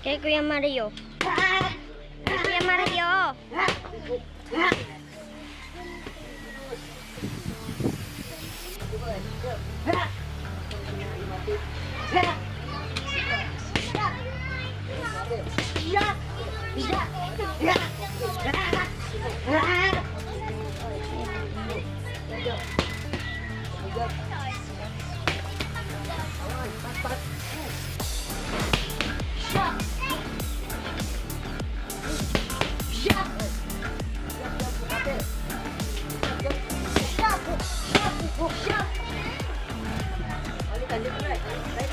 Kay Kuya Mario. Kay Kuya Mario. 感觉不对来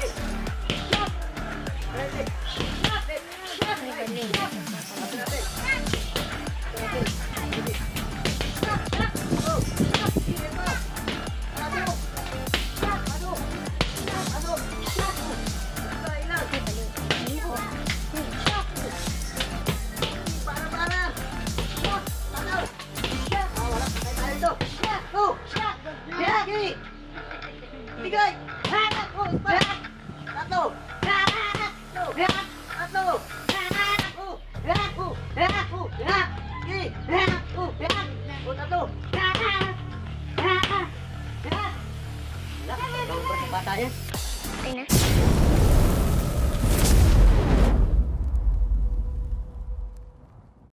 Ay na.